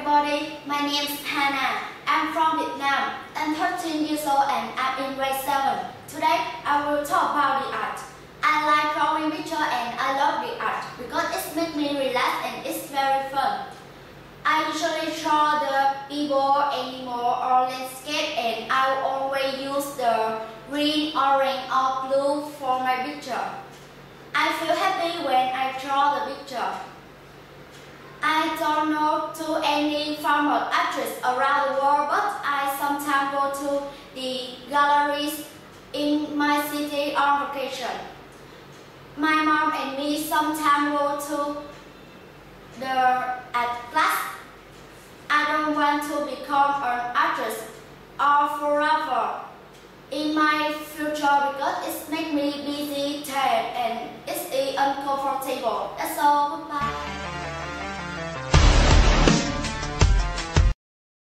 everybody. My name is Hannah. I'm from Vietnam. I'm 13 years old and I'm in grade 7. Today, I will talk about the art. I like drawing picture and I love the art because it makes me relax and it's very fun. I usually draw the people, animal or landscape and I always use the green, orange or blue for my picture. I feel happy when I draw the picture. I don't know to any famous artists around the world, but I sometimes go to the galleries in my city on vacation. My mom and me sometimes go to the at class. I don't want to become an artist or forever in my future because it makes me busy, tired, and it's uncomfortable. That's all.